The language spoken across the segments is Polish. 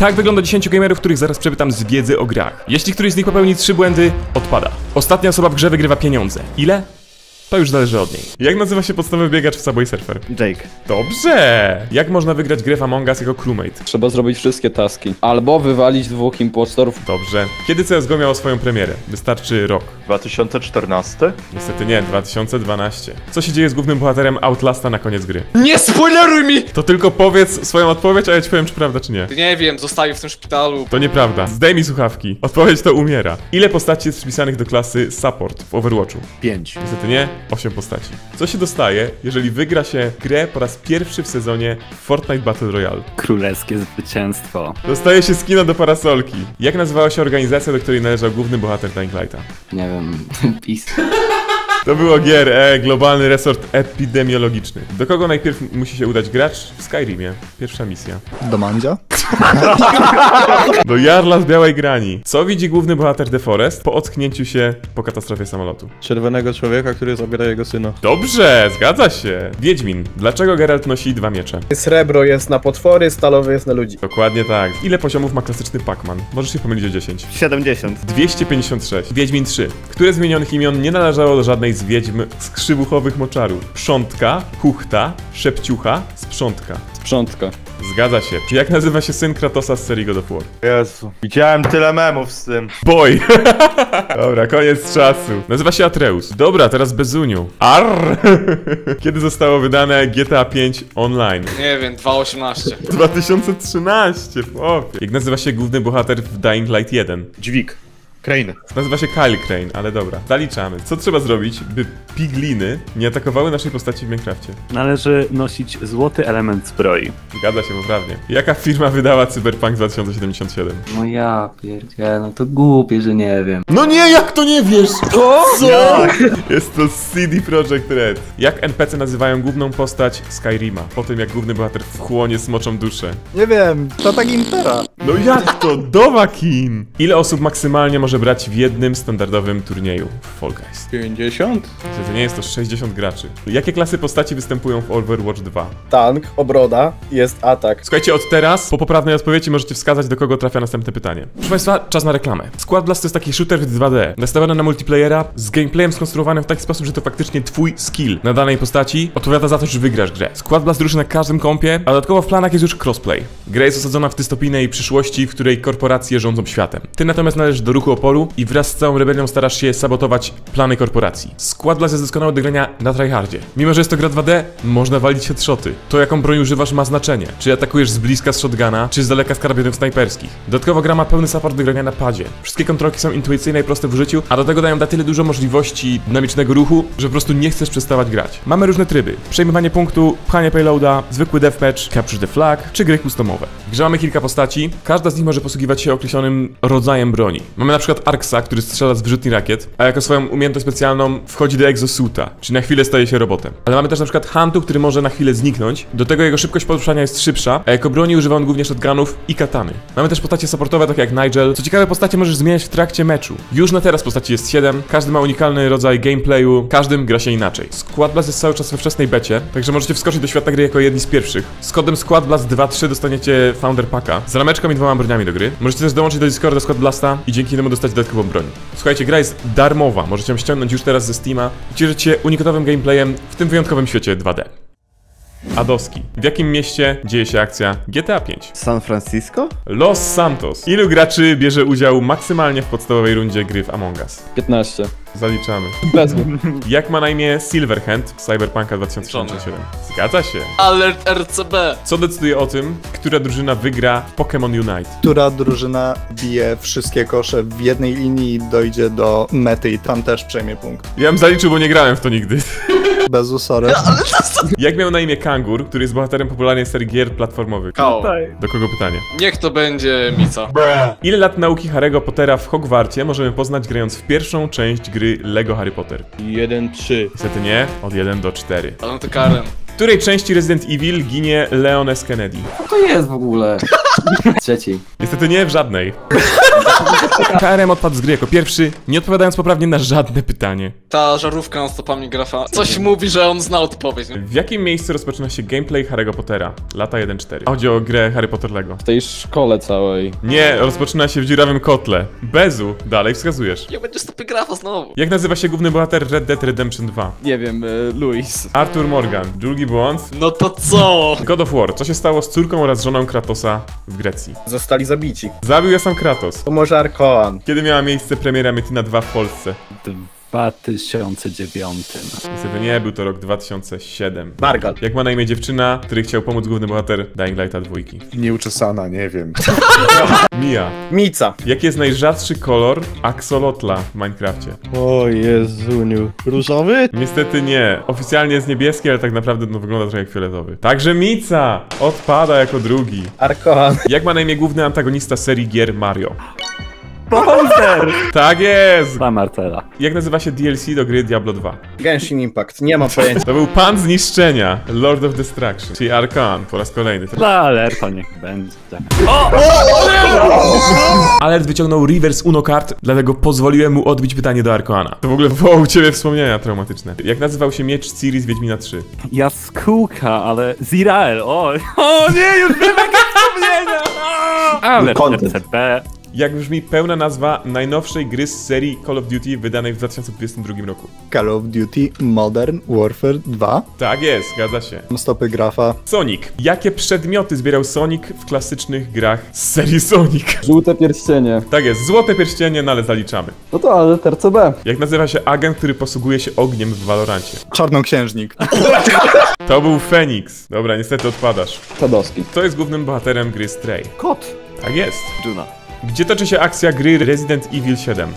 Tak wygląda 10 gamerów, których zaraz przepytam z wiedzy o grach. Jeśli któryś z nich popełni 3 błędy, odpada. Ostatnia osoba w grze wygrywa pieniądze. Ile? To już zależy od niej. Jak nazywa się podstawowy biegacz w Subway Surfer? Jake. Dobrze! Jak można wygrać grę w Among Us jako crewmate? Trzeba zrobić wszystkie taski. Albo wywalić dwóch impostorów. Dobrze. Kiedy CSGO miało swoją premierę? Wystarczy rok. 2014? Niestety nie, 2012. Co się dzieje z głównym bohaterem Outlasta na koniec gry? Nie spoileruj mi! To tylko powiedz swoją odpowiedź, a ja ci powiem, czy prawda, czy nie. Nie wiem, zostaje w tym szpitalu. To nieprawda. Zdejmij słuchawki. Odpowiedź to umiera. Ile postaci jest przypisanych do klasy Support w Overwatchu? 5. Niestety nie, 8 postaci. Co się dostaje, jeżeli wygra się grę po raz pierwszy w sezonie Fortnite Battle Royale? Królewskie zwycięstwo. Dostaje się skina do parasolki. Jak nazywała się organizacja, do której należał główny bohater Dying Lighta? Nie wiem, PiS. To było gier, e, globalny resort epidemiologiczny. Do kogo najpierw musi się udać gracz? W Skyrimie. Pierwsza misja. Do Mandzia? Do Jarla z Białej Grani. Co widzi główny bohater The Forest po ocknięciu się po katastrofie samolotu? Czerwonego człowieka, który zabiera jego syna. Dobrze, zgadza się. Wiedźmin. Dlaczego Geralt nosi dwa miecze? Srebro jest na potwory, stalowy jest na ludzi. Dokładnie tak. Ile poziomów ma klasyczny Pac-Man? Możesz się pomylić o 10. 70. 256. Wiedźmin 3. Które z wymienionych imion nie należało do żadnej z wiedźm z krzywuchowych moczarów? Przątka, Huchta, Szepciucha, Sprzątka. Sprzątka. Zgadza się. Jak nazywa się syn Kratosa z serii God of War? Jezu. Widziałem tyle memów z tym. Boy! Dobra, koniec czasu. Nazywa się Atreus. Dobra, teraz Bezuniu. Arr! Kiedy zostało wydane GTA 5 online? Nie wiem, 2.18. 2013, popie. Jak nazywa się główny bohater w Dying Light 1? Dźwig. Crane. Nazywa się Kyle Crane, ale dobra. Zaliczamy. Co trzeba zrobić, by pigliny nie atakowały naszej postaci w Minecrafcie? Należy nosić złoty element zbroi. Zgadza się poprawnie. Jaka firma wydała Cyberpunk 2077? No ja pierdzielę, no to głupie, że nie wiem. No nie, jak to nie wiesz? Co? Jest to CD Projekt Red. Jak NPC nazywają główną postać Skyrima? Po tym, jak główny bohater wchłonie smoczą duszę. Nie wiem, to tak Intera. No jak to? Dowakin! Ile osób maksymalnie może brać w jednym standardowym turnieju w Fall Guys? 50? Niestety nie jest to 60 graczy. Jakie klasy postaci występują w Overwatch 2? Tank, obroda, jest atak. Słuchajcie, od teraz, po poprawnej odpowiedzi możecie wskazać, do kogo trafia następne pytanie. Proszę Państwa, czas na reklamę. Squad Blast to jest taki shooter w 2D, nastawiony na multiplayera, z gameplayem skonstruowanym w taki sposób, że to faktycznie twój skill na danej postaci odpowiada za to, czy wygrasz grę. Squad Blast ruszy na każdym kompie, a dodatkowo w planach jest już crossplay. Gra jest osadzona w dystopijnej przyszłości, w której korporacje rządzą światem. Ty natomiast należysz do ruchu oporu i wraz z całą rebelią starasz się sabotować plany korporacji. Skład Blast jest doskonały do grania na tryhardzie. Mimo, że jest to gra 2D, można walić headshoty. To jaką broń używasz ma znaczenie. Czy atakujesz z bliska z shotguna, czy z daleka z karabinów snajperskich. Dodatkowo gra ma pełny support do grania na padzie. Wszystkie kontrolki są intuicyjne i proste w użyciu, a do tego dają na tyle dużo możliwości dynamicznego ruchu, że po prostu nie chcesz przestawać grać. Mamy różne tryby. Przejmowanie punktu, pchanie payloada, zwykły deathmatch, capture the flag, czy gry customowe. W grze mamy kilka postaci, każda z nich może posługiwać się określonym rodzajem broni. Mamy na przykład Arksa, który strzela z wyrzutni rakiet, a jako swoją umiejętność specjalną wchodzi do exosuita, czyli na chwilę staje się robotem. Ale mamy też na przykład Huntu, który może na chwilę zniknąć, do tego jego szybkość poruszania jest szybsza, a jako broni używa on głównie shotgunów i katany. Mamy też postacie supportowe, takie jak Nigel. Co ciekawe, postacie możesz zmieniać w trakcie meczu. Już na teraz postaci jest 7, każdy ma unikalny rodzaj gameplayu, każdym gra się inaczej. Squad Blast jest cały czas we wczesnej becie, także możecie wskoczyć do świata gry jako jedni z pierwszych. Z kodem Squad Blast 2.3 dostaniecie Founder Packa z rameczką i dwoma broniami do gry. Możecie też dołączyć do Discorda Squad Blasta i dzięki temu dodatkową broń. Słuchajcie, gra jest darmowa, możecie ją ściągnąć już teraz ze Steama i cieszyć się unikatowym gameplayem w tym wyjątkowym świecie 2D. Adoski. W jakim mieście dzieje się akcja GTA 5? San Francisco? Los Santos. Ilu graczy bierze udział maksymalnie w podstawowej rundzie gry w Among Us? 15. Zaliczamy. Wezmę. Jak ma na imię Silverhand w Cyberpunka 2077? Zgadza się. Alert RCB. Co decyduje o tym, która drużyna wygra Pokémon Unite? Która drużyna bije wszystkie kosze w jednej linii i dojdzie do mety i tam też przejmie punkt. Ja bym zaliczył, bo nie grałem w to nigdy. Bez usory. Jak miał na imię Kangur, który jest bohaterem popularnej serii gier platformowych? Kao. Do kogo pytanie? Niech to będzie Mica. Ile lat nauki Harry'ego Pottera w Hogwarcie możemy poznać grając w pierwszą część gry LEGO Harry Potter? 1, 3. Niestety nie, od 1 do 4. Ale no to Karen. Której części Resident Evil ginie Leon S. Kennedy? Co to jest w ogóle? Trzeciej. Niestety nie w żadnej. KRM odpadł z gry jako pierwszy, nie odpowiadając poprawnie na żadne pytanie. Ta żarówka na stopami grafa. Coś mówi, że on zna odpowiedź. nie? W jakim miejscu rozpoczyna się gameplay Harry'ego Pottera? Lata 1-4. Chodzi o grę Harry Potter Lego. W tej szkole całej. Nie, rozpoczyna się w dziurawym kotle. Bezu, dalej wskazujesz. Jak będzie stopy grafa znowu? Jak nazywa się główny bohater Red Dead Redemption 2? Nie wiem, y, Luis. Arthur Morgan. Drugi błąd. No to co? God of War. Co się stało z córką oraz żoną Kratosa w Grecji? Zostali zabici. Zabił ja sam Kratos. To może Arkoan. Kiedy miała miejsce premiera Metina 2 w Polsce? 2009. Niestety nie, był to rok 2007. Margal. Jak ma na imię dziewczyna, której chciał pomóc główny bohater Dying Lighta dwójki? Nieuczesana, nie wiem. Mia. Mica. Jaki jest najrzadszy kolor axolotla w Minecrafcie? O Jezuniu. Różowy? Niestety nie. Oficjalnie jest niebieski, ale tak naprawdę no, wygląda trochę jak fioletowy. Także Mica odpada jako drugi. Arkoan. Jak ma na imię główny antagonista serii gier Mario? Bowser! Tak jest! Dla Marcela. Jak nazywa się DLC do gry Diablo 2? Genshin Impact. Nie mam pojęcia. To był Pan Zniszczenia, Lord of Destruction, czyli Arkan po raz kolejny. Dla Alerta niech będzie. Alert wyciągnął reverse Uno card, dlatego pozwoliłem mu odbić pytanie do Arkoana. To w ogóle wywołał u ciebie wspomnienia traumatyczne. Jak nazywał się miecz Ciri z Wiedźmina 3? Jaskółka, ale Zirael, o! O nie, już wiem jakie wspomnienia! Ale Content. Jak brzmi pełna nazwa najnowszej gry z serii Call of Duty wydanej w 2022 roku? Call of Duty Modern Warfare 2. Tak jest, zgadza się. Stopy grafa. Sonic. Jakie przedmioty zbierał Sonic w klasycznych grach z serii Sonic? Żółte pierścienie. Tak jest, złote pierścienie, no ale zaliczamy. No to ale RCB. Jak nazywa się agent, który posługuje się ogniem w Valorancie? Czarnoksiężnik. To był Fenix. Dobra, niestety odpadasz. Sadowski. Kto jest głównym bohaterem gry Stray? Kot. Tak jest. Juna. Gdzie toczy się akcja gry Resident Evil 7?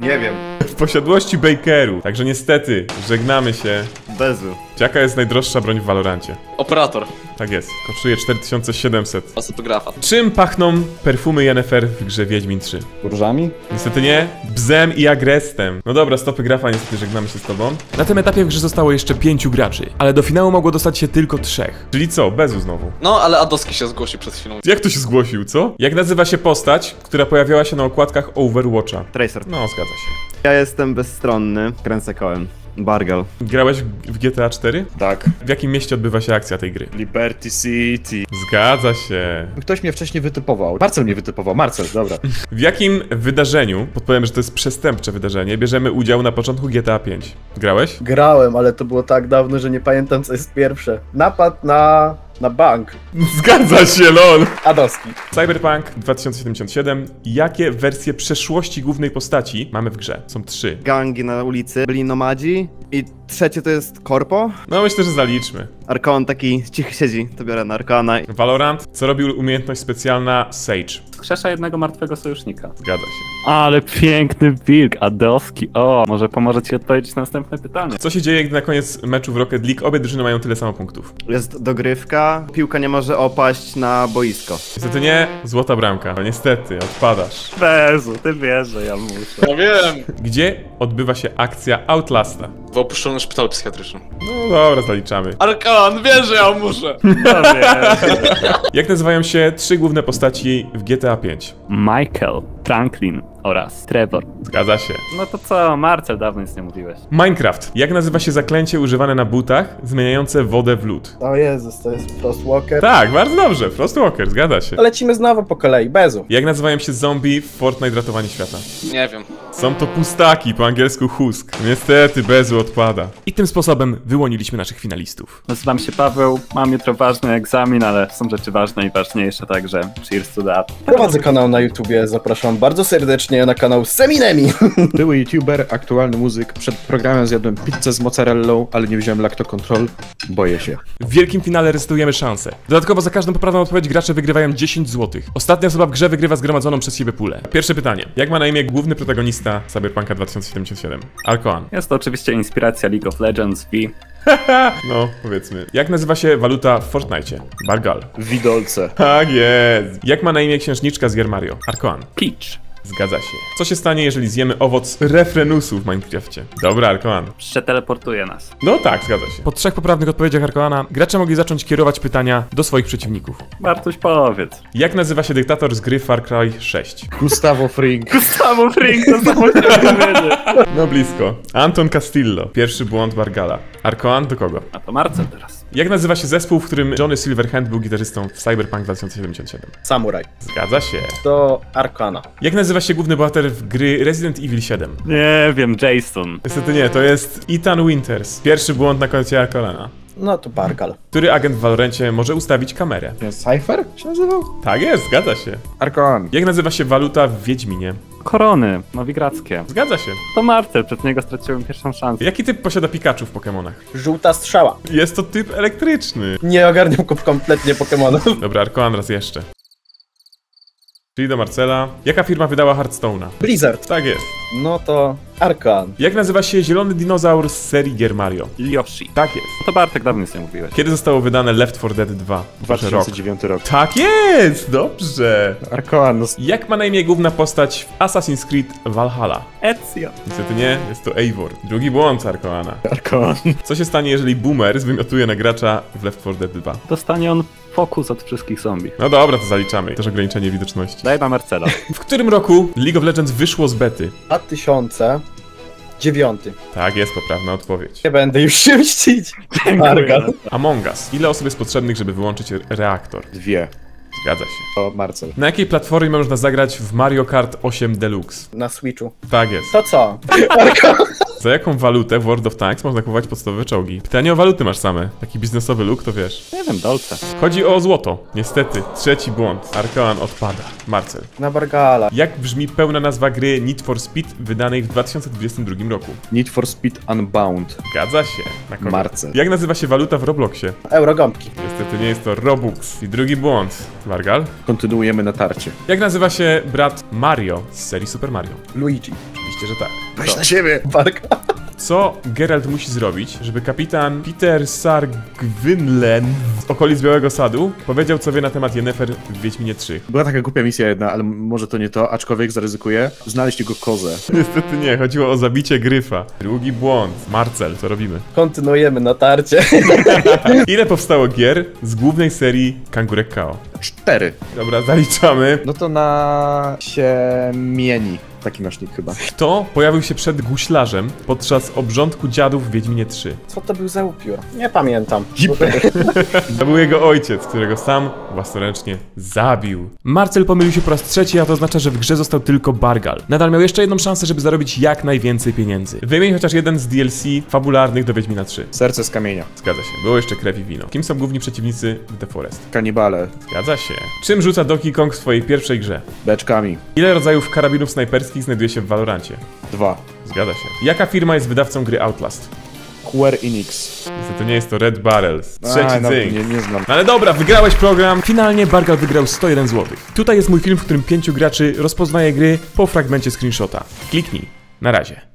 Nie wiem. W posiadłości Bakeru. Także niestety, żegnamy się. Bezu. Jaka jest najdroższa broń w Valorancie? Operator. Tak jest, kosztuje 4700. Na stopy grafa. Czym pachną perfumy Yennefer w grze Wiedźmin 3? Różami? Niestety nie. Bzem i agrestem. No dobra, stopy grafa, niestety żegnamy się z tobą. Na tym etapie w grze zostało jeszcze pięciu graczy, ale do finału mogło dostać się tylko trzech. Czyli co, Bezu znowu. No, ale Adoski się zgłosił przed chwilą. Jak to się zgłosił, co? Jak nazywa się postać, która pojawiała się na okładkach Overwatcha? Tracer. No, zgadza się. Ja jestem bezstronny, kręcę kołem. Bargal. Grałeś w, GTA 4? Tak. W jakim mieście odbywa się akcja tej gry? Liberty City. Zgadza się. Ktoś mnie wcześniej wytypował. Marcel mnie wytypował. Marcel, dobra. W jakim wydarzeniu, podpowiem, że to jest przestępcze wydarzenie, bierzemy udział na początku GTA 5? Grałeś? Grałem, ale to było tak dawno, że nie pamiętam co jest pierwsze. Napad na... na bank. Zgadza się, lol! Adoski. Cyberpunk 2077. Jakie wersje przeszłości głównej postaci mamy w grze? Są trzy. Gangi na ulicy, byli nomadzi. I trzecie to jest korpo. No myślę, że zaliczmy. Arkon taki cichy siedzi, to biorę na Arkana. Valorant. Co robił umiejętność specjalna Sage? Skrzesza jednego martwego sojusznika. Zgadza się. Ale piękny wilk, Adoski. O, może pomoże ci odpowiedzieć na następne pytanie. Co się dzieje, gdy na koniec meczu w Rocket League obie drużyny mają tyle samo punktów? Jest dogrywka, piłka nie może opaść na boisko. Niestety nie, złota bramka. No niestety, odpadasz. Bezu, ty wiesz, że ja muszę. No wiem. Gdzie odbywa się akcja Outlasta? W opuszczonym szpitalu psychiatrycznym. No dobra, zaliczamy. Arkan, wiesz, że ja muszę. No. Jak nazywają się trzy główne postaci w GTA 5? Michael, Franklin oraz Trevor. Zgadza się. No to co, Marcel, dawno nic nie mówiłeś. Minecraft. Jak nazywa się zaklęcie używane na butach zmieniające wodę w lód? O Jezus, to jest Frostwalker. Tak, bardzo dobrze. Frostwalker, zgadza się. Lecimy znowu po kolei, bezu. Jak nazywają się zombie w Fortnite Ratowanie Świata? Nie wiem. Są to pustaki, po angielsku husk. Niestety, Bezu odpada. I tym sposobem wyłoniliśmy naszych finalistów. Nazywam się Paweł, mam jutro ważny egzamin, ale są rzeczy ważne i ważniejsze, także cheers to that. Prowadzę kanał na YouTubie, zapraszam bardzo serdecznie na kanał Seminemi. Były youtuber, aktualny muzyk. Przed programem zjadłem pizzę z mozzarellą, ale nie wziąłem lactocontrol. Boję się. W wielkim finale rezytujemy szanse. Dodatkowo za każdą poprawną odpowiedź gracze wygrywają 10 zł. Ostatnia osoba w grze wygrywa zgromadzoną przez siebie pulę. Pierwsze pytanie. Jak ma na imię główny protagonista Cyberpunka 2077? Arkoan. Jest to oczywiście inspiracja League of Legends V. No, powiedzmy. Jak nazywa się waluta w Fortnite? Bargal. Widolce. Tak jest. Jak ma na imię księżniczka z gier Mario? Arkoan. Peach. Zgadza się. Co się stanie, jeżeli zjemy owoc refrenusu w Minecrafcie? Dobra, Arkoan. Przeteleportuje nas. No tak, zgadza się. Po trzech poprawnych odpowiedziach Arkoana, gracze mogli zacząć kierować pytania do swoich przeciwników. Bartuś, powiedz. Jak nazywa się dyktator z gry Far Cry 6? Gustavo Fring. Gustavo Fring, to samo. No blisko. Anton Castillo. Pierwszy błąd Bargala. Arkoan do kogo? A to Marcel teraz. Jak nazywa się zespół, w którym Johnny Silverhand był gitarzystą w Cyberpunk 2077? Samuraj. Zgadza się. To Arkana. Jak nazywa się główny bohater w gry Resident Evil 7? Nie wiem, Jason. Niestety nie, to jest Ethan Winters. Pierwszy błąd na koncie Arkolana. No to Bargal. Który agent w Valorencie może ustawić kamerę? Cypher się nazywał? Tak jest, zgadza się. Arkoan. Jak nazywa się waluta w Wiedźminie? Korony, nowigradzkie. Zgadza się. To Marcel, przez niego straciłem pierwszą szansę. Jaki typ posiada Pikachu w Pokémonach? Żółta strzała. Jest to typ elektryczny. Nie ogarniam ko- kompletnie Pokemonów. Dobra, Arkoan raz jeszcze. Czyli do Marcela. Jaka firma wydała Hearthstone'a? Blizzard. Tak jest. No to Arkan. Jak nazywa się zielony dinozaur z serii Gier Mario? Yoshi. Tak jest. To Bartek dawno nic nie mówiłeś. Kiedy zostało wydane Left 4 Dead 2? Proszę, rok. 2009 rok. Tak jest! Dobrze! Arkoan, no Jak ma na imię główna postać w Assassin's Creed Valhalla? Ezio. Niestety nie, jest to Eivor. Drugi błąd Arkoana. Arkoan. Co się stanie, jeżeli Boomer zwymiotuje na gracza w Left 4 Dead 2? Dostanie on fokus od wszystkich zombie. No dobra, to zaliczamy. Też ograniczenie widoczności. Daj na Marcela. W którym roku League of Legends wyszło z bety? 2009. Tak, jest poprawna odpowiedź. Nie będę już się mścić. Arkan. Among Us. Ile osób jest potrzebnych, żeby wyłączyć re- reaktor? Dwie. Zgadza się. To Marcel. Na jakiej platformie można zagrać w Mario Kart 8 Deluxe? Na Switchu. Tak jest. To co? Za jaką walutę w World of Tanks można kupować podstawowe czołgi? Pytanie o waluty masz same. Taki biznesowy look, to wiesz. Nie wiem, Dolce. Chodzi o złoto. Niestety, trzeci błąd. Arkoan odpada. Marcel. Na Bargala. Jak brzmi pełna nazwa gry Need for Speed wydanej w 2022 roku? Need for Speed Unbound. Zgadza się. Na kogo? Marcel. Jak nazywa się waluta w Robloxie? Eurogąbki. Niestety nie jest to Robux. I drugi błąd. Wargal. Kontynuujemy na tarcie. Jak nazywa się brat Mario z serii Super Mario? Luigi. Oczywiście, że tak. Weź na siebie! Bargal. Co Geralt musi zrobić, żeby kapitan Peter Sargwynlen z okolic Białego Sadu powiedział, co wie na temat Yennefer w Wiedźminie 3? Była taka głupia misja jedna, ale może to nie to, aczkolwiek zaryzykuję. Znaleźć jego kozę. Niestety nie, chodziło o zabicie gryfa. Drugi błąd. Marcel, co robimy? Kontynuujemy na tarcie. Ile powstało gier z głównej serii Kangurek Kao? Cztery. Dobra, zaliczamy. No to na się mieni. Taki masz nick chyba. Kto pojawił się przed guślarzem podczas obrządku dziadów w Wiedźminie 3? Co to był za upiór? Nie pamiętam. To był jego ojciec, którego sam własnoręcznie zabił. Marcel pomylił się po raz trzeci, a to oznacza, że w grze został tylko Bargal. Nadal miał jeszcze jedną szansę, żeby zarobić jak najwięcej pieniędzy. Wymień chociaż jeden z DLC fabularnych do Wiedźmina 3. Serce z kamienia. Zgadza się, było jeszcze krew i wino. Kim są główni przeciwnicy w The Forest? Kanibale. Zgadza się. Czym rzuca Donkey Kong w swojej pierwszej grze? Beczkami. Ile rodzajów karabinów snajperskich znajduje się w Valorancie? Dwa. Zgadza się. Jaka firma jest wydawcą gry Outlast? Square Enix. Niestety nie jest to Red Barrels. Trzeci Aj, dzynk. Nie, nie znam. No ale dobra, wygrałeś program. Finalnie Bargal wygrał 101 zł. Tutaj jest mój film, w którym pięciu graczy rozpoznaje gry po fragmencie screenshota. Kliknij. Na razie.